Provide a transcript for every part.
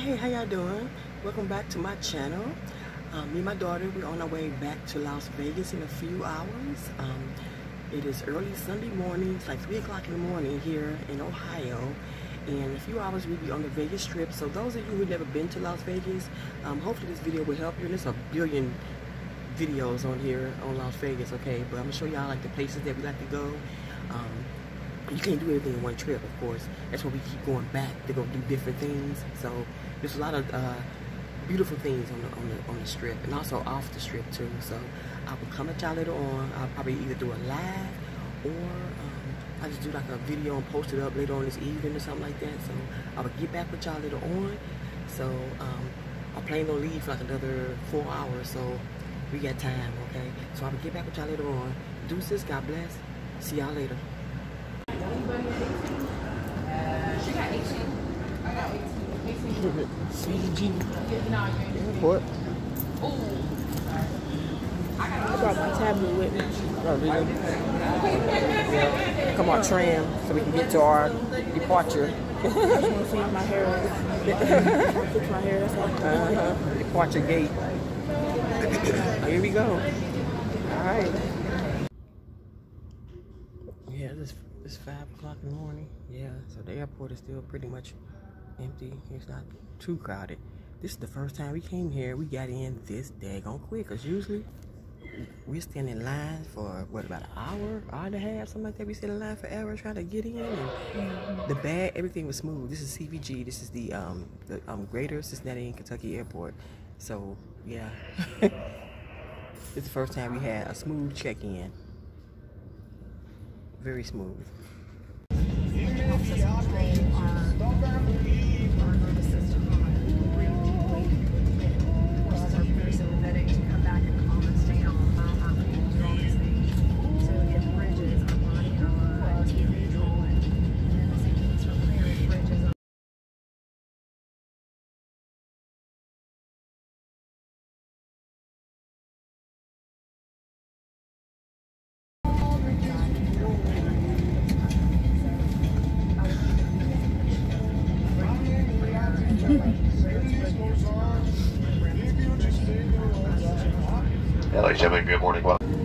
Hey, how y'all doing? Welcome back to my channel. Um, me and my daughter, we're on our way back to Las Vegas in a few hours. Um, it is early Sunday morning. It's like 3 o'clock in the morning here in Ohio. And in a few hours, we'll be on the Vegas Strip. So those of you who've never been to Las Vegas, um, hopefully this video will help you. And there's a billion videos on here on Las Vegas, okay? But I'm to show y'all like the places that we like to go. You can't do everything in one trip, of course. That's why we keep going back to go do different things. So there's a lot of uh, beautiful things on the, on the on the strip and also off the strip too. So I will come at y'all later on. I'll probably either do a live or um, I just do like a video and post it up later on this evening or something like that. So I will get back with y'all later on. So um, our plane gonna leave for like another four hours, so we got time, okay? So I will get back with y'all later on. Deuces, God bless. See y'all later. She got 18. I got 18. 18. CVG No, you Airport. Ooh. I brought my tablet with me. Oh, really? Yeah. Come on, tram, so we can get to our departure. I just want to see my hair. fix my hair. That's all. Departure gate. Here we go. All right. Yeah, it's, it's 5 o'clock in the morning. Yeah, so the airport is still pretty much empty. It's not too crowded. This is the first time we came here. We got in this daggone quick. Because usually we stand in line for, what, about an hour, hour and a half, something like that. We stand in line forever trying to get in. And the bag, everything was smooth. This is CVG. This is the, um, the um, Greater Cincinnati and Kentucky Airport. So, yeah. it's the first time we had a smooth check-in. Very smooth. Yeah, ladies good morning. Welcome. Amen.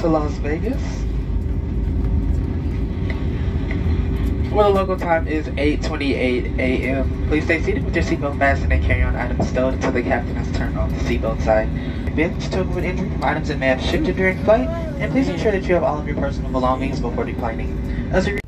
To Las Vegas. Well, the local time is 8.28 a.m. Please stay seated with your seatbelt fastened and carry on items stowed until the captain has turned off the seatbelt sign. Events to avoid injury from items that may have shifted during flight, and please ensure that you have all of your personal belongings before departing. As we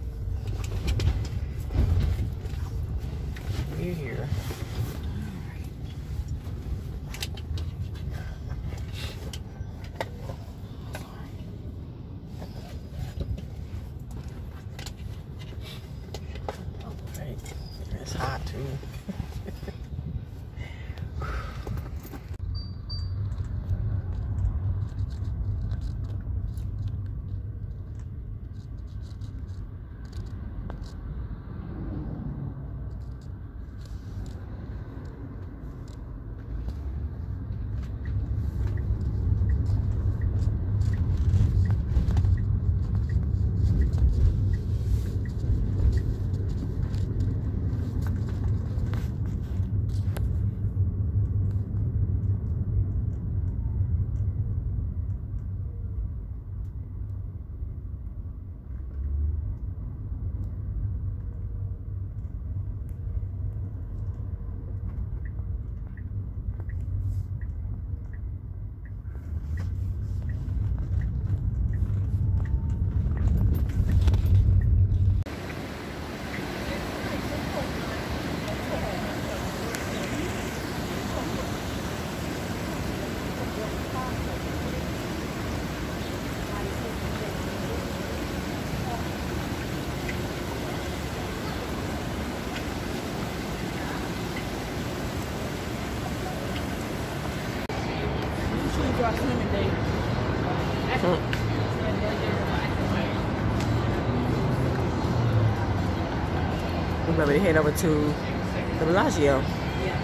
To head over to the Bellagio. Yeah,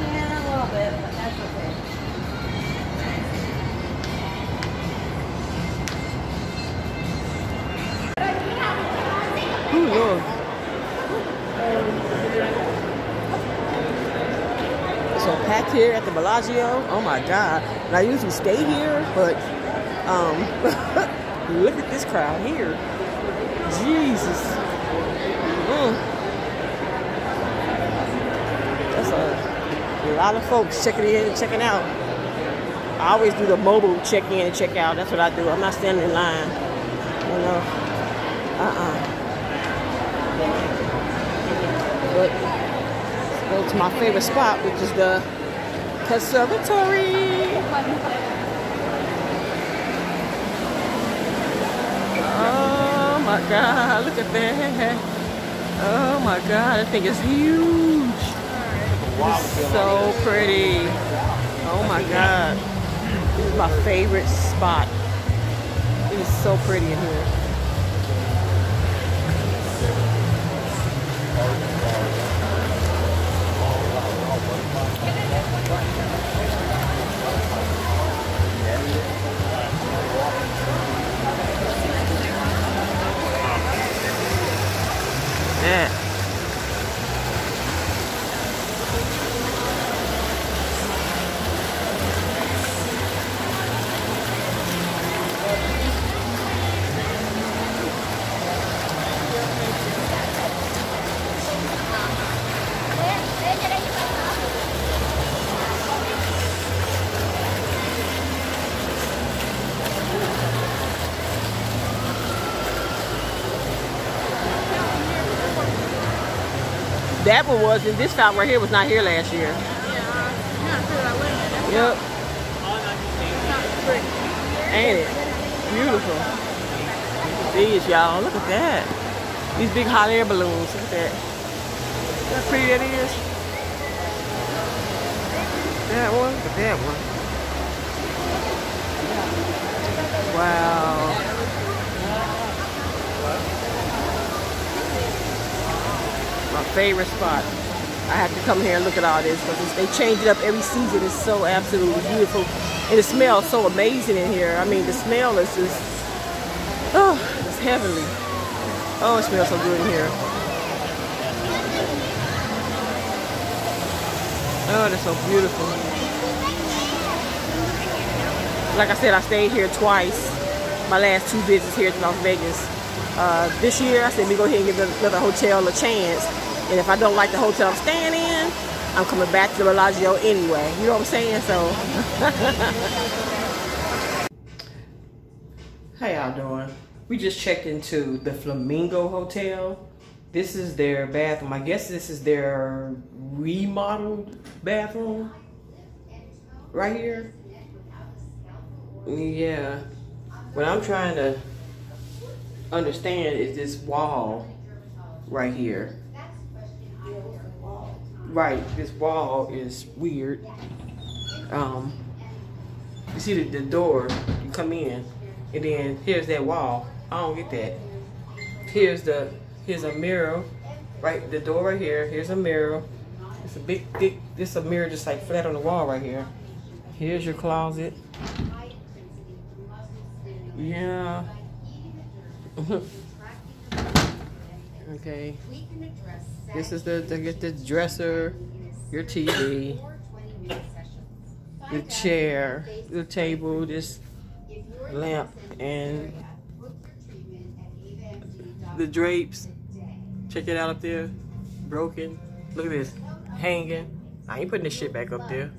a little bit, but that's okay. Ooh, Lord. So packed here at the Bellagio. Oh my God. And I usually stay here, but um, look at this crowd here. Jesus. That's a, lot of folks checking in and checking out. I always do the mobile check in and check out. That's what I do. I'm not standing in line. You know. Uh-uh. But go to my favorite spot, which is the conservatory. Oh my God, look at that. Oh my God, that thing is huge. It's so pretty. Oh my God. This is my favorite spot. It is so pretty in here. Yeah. That one was, and this fountain right here was not here last year. Yep. Ain't it? Beautiful. These, y'all. Look at that. These big hot air balloons. Look at that. Look how pretty that is. That one. Look at that one. Wow. My favorite spot. I have to come here and look at all this because they change it up every season. It's so absolutely beautiful. And it smells so amazing in here. I mean, the smell is just, oh, it's heavenly. Oh, it smells so good in here. Oh, that's so beautiful. Like I said, I stayed here twice. My last two visits here to Las Vegas. Uh, this year, I said, let me go ahead and give another hotel a chance. And if I don't like the hotel I'm staying in, I'm coming back to the Bellagio anyway. You know what I'm saying? So. How y'all doing? We just checked into the Flamingo Hotel. This is their bathroom. I guess this is their remodeled bathroom. Right here. Yeah. What I'm trying to understand is this wall right here. Right, this wall is weird. Um, you see the, the door, you come in, and then here's that wall. I don't get that. Here's the here's a mirror, right? The door right here. Here's a mirror. It's a big thick. This a mirror just like flat on the wall right here. Here's your closet. Yeah. Okay. This is the, the get the dresser, your TV, the chair, the table, this lamp, and the drapes. Check it out up there. Broken. Look at this. Hanging. I ain't putting this shit back up there.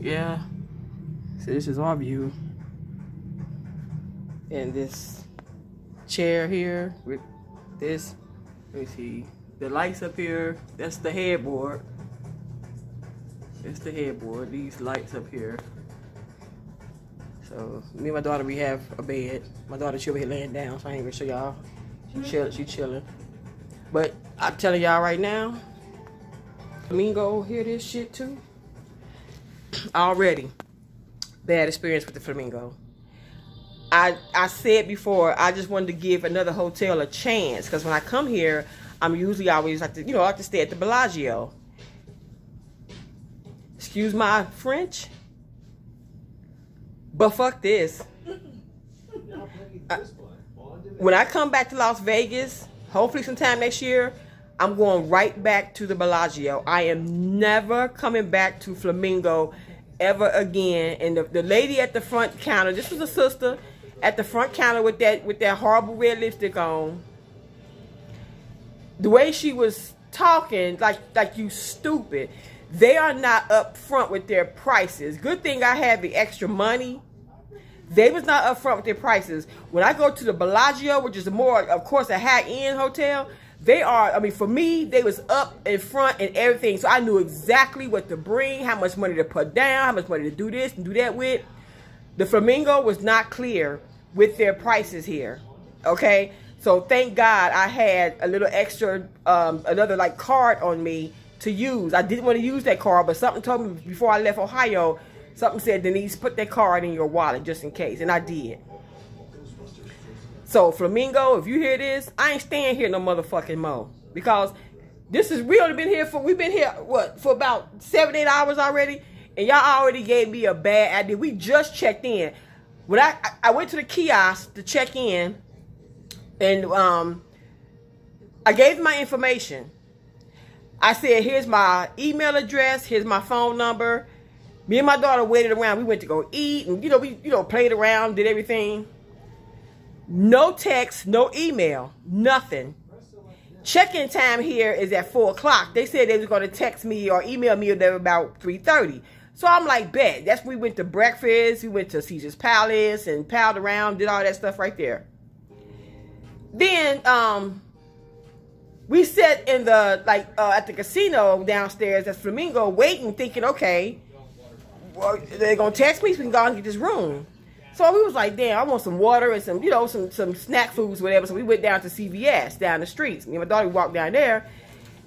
Yeah. So this is our view. And this chair here with this. Let me see. The lights up here. That's the headboard. That's the headboard. These lights up here. So me and my daughter, we have a bed. My daughter, she over here laying down, so I ain't gonna show y'all. She chill, she chilling. But I'm telling y'all right now, Flamingo hear this shit too. Already, bad experience with the Flamingo. I I said before, I just wanted to give another hotel a chance because when I come here, I'm usually always like to, you know, I like to stay at the Bellagio. Excuse my French. But fuck this. I, when I come back to Las Vegas, hopefully sometime next year, I'm going right back to the Bellagio. I am never coming back to Flamingo ever again. And the, the lady at the front counter, this was a sister at the front counter with that with that horrible red lipstick on. The way she was talking, like like you stupid. They are not up front with their prices. Good thing I had the extra money they was not upfront with their prices. When I go to the Bellagio, which is a more, of course, a high-end hotel, they are, I mean, for me, they was up in front and everything. So I knew exactly what to bring, how much money to put down, how much money to do this and do that with. The Flamingo was not clear with their prices here. Okay? So thank God I had a little extra, um, another like card on me to use. I didn't want to use that card, but something told me before I left Ohio Something said, Denise, put that card in your wallet just in case. And I did. So, Flamingo, if you hear this, I ain't staying here no motherfucking more. Because this is, we only been here for, we've been here, what, for about seven, eight hours already. And y'all already gave me a bad idea. We just checked in. When I, I went to the kiosk to check in. And um, I gave my information. I said, here's my email address. Here's my phone number. Me and my daughter waited around. We went to go eat and, you know, we, you know, played around, did everything. No text, no email, nothing. Check-in time here is at 4 o'clock. They said they was going to text me or email me about 3.30. So I'm like, bet. That's we went to breakfast. We went to Caesars Palace and palled around, did all that stuff right there. Then, um, we sat in the, like, uh, at the casino downstairs at Flamingo waiting, thinking, okay, well, they're gonna text me so we can go and get this room. So we was like, damn, I want some water and some, you know, some some snack foods, whatever. So we went down to CVS down the streets. Me and my daughter walked down there.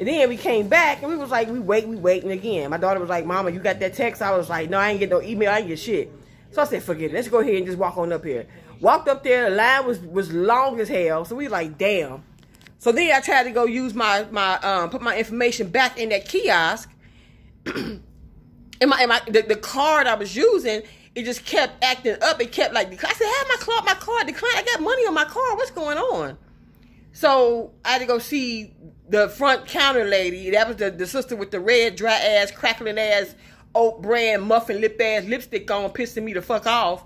And then we came back and we was like, we wait, we waiting again. My daughter was like, Mama, you got that text? I was like, no, I ain't get no email, I ain't get shit. So I said, forget it. Let's go ahead and just walk on up here. Walked up there, the line was was long as hell. So we like, damn. So then I tried to go use my my um put my information back in that kiosk. and my, and my the, the card I was using, it just kept acting up. It kept like I said, "Have my card, my card declined. I got money on my card. What's going on?" So I had to go see the front counter lady. That was the, the sister with the red, dry ass, crackling ass oat brand muffin lip ass lipstick on, pissing me the fuck off.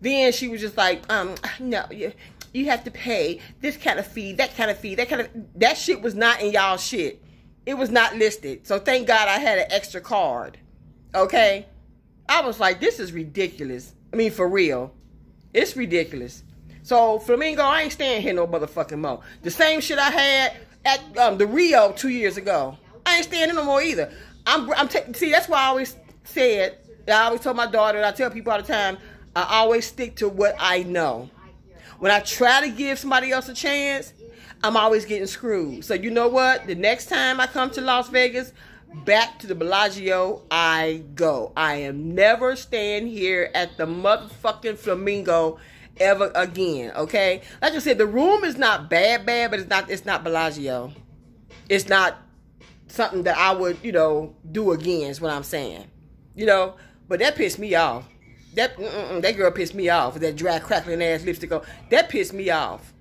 Then she was just like, um, no, you, you have to pay this kind of fee, that kind of fee, that kind of that shit was not in y'all shit. It was not listed. So thank God I had an extra card. Okay? I was like, this is ridiculous. I mean, for real. It's ridiculous. So Flamingo, I ain't staying here no motherfucking more. The same shit I had at um, the Rio two years ago. I ain't standing no more either. I'm, I'm see. That's why I always said. I always told my daughter, and I tell people all the time. I always stick to what I know. When I try to give somebody else a chance, I'm always getting screwed. So you know what? The next time I come to Las Vegas, back to the Bellagio I go. I am never staying here at the motherfucking Flamingo ever again. Okay, like I said, the room is not bad, bad, but it's not it's not Bellagio. It's not something that I would you know do again. Is what I'm saying. You know, but that pissed me off. That mm-mm, that girl pissed me off that dry crackling ass lipstick on. That pissed me off.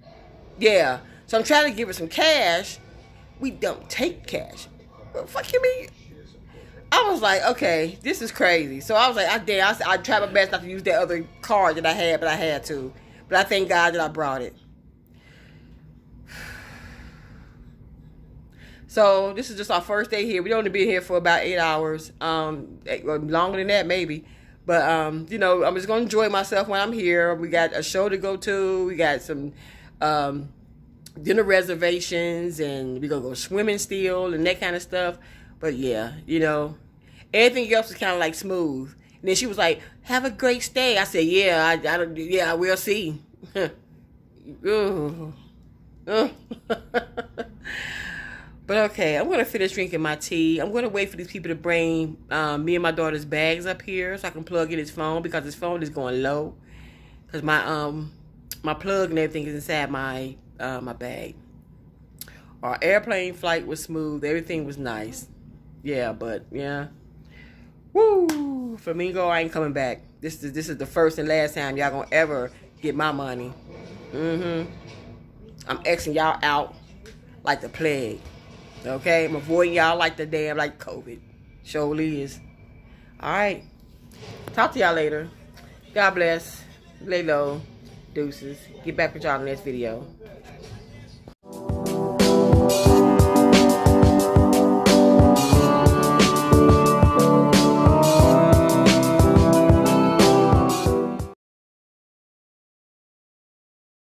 Yeah. So I'm trying to give her some cash. We don't take cash. What fuck you mean? I was like, okay, this is crazy. So I was like, I did. I, I tried my best not to use that other card that I had, but I had to. But I thank God that I brought it. So this is just our first day here. We only been here for about eight hours. Um, longer than that maybe. But um, you know, I'm just gonna enjoy myself when I'm here. We got a show to go to. We got some um, dinner reservations, and we gonna go swimming still and that kind of stuff. But yeah, you know, everything else was kind of like smooth. And then she was like, "Have a great stay." I said, "Yeah, I, I don't. Yeah, I will see." Ooh, But okay, I'm gonna finish drinking my tea. I'm gonna wait for these people to bring um, me and my daughter's bags up here so I can plug in his phone because his phone is going low. Cause my um my plug and everything is inside my uh, my bag. Our airplane flight was smooth. Everything was nice. Yeah, but yeah. Woo! Flamingo, I ain't coming back. This is this is the first and last time y'all gonna ever get my money. Mm-hmm. I'm Xing y'all out like the plague. Okay, I'm avoiding y'all like the damn like COVID. Surely is. All right. Talk to y'all later. God bless. Lay low. Deuces. Get back with y'all in the next video.